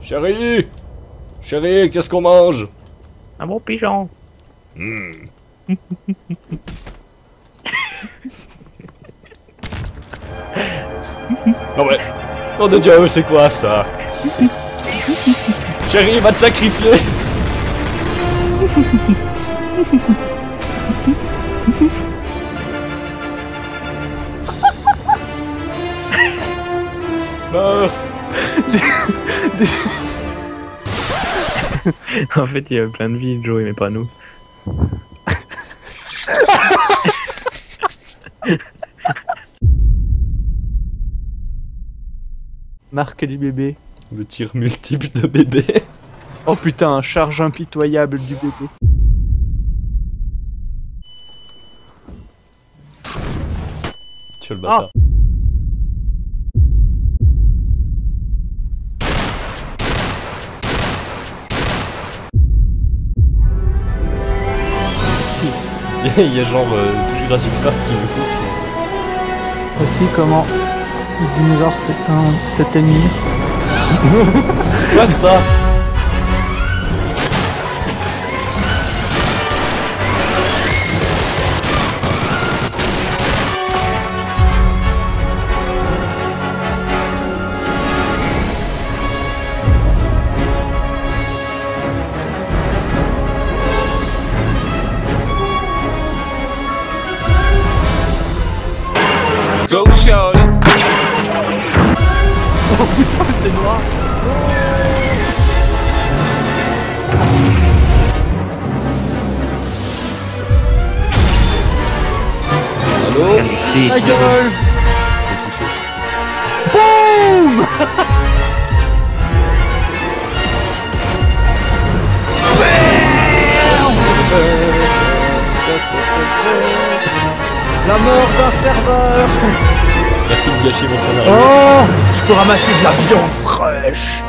Chérie Chérie, qu'est-ce qu'on mange? Un bon pigeon. Hmm. Non mais... Oh de Dieu, c'est quoi ça? Chérie, va te sacrifier Meurs en fait, il y avait plein de vies, Joe, mais pas nous. Marque du bébé. Le tir multiple de bébé. Oh putain, charge impitoyable du bébé. Tu le bâtard. Il y a genre euh, tout Jurassic Park qui écoute. Voici comment le dinosaure s'éteint, s'éteignit. Quoi ça? Oh putain, c'est noir. Allô Ta gueule J'ai touché. Boum La mort d'un serveur Merci de gâcher mon scénario. Oh Je peux ramasser de la viande fraîche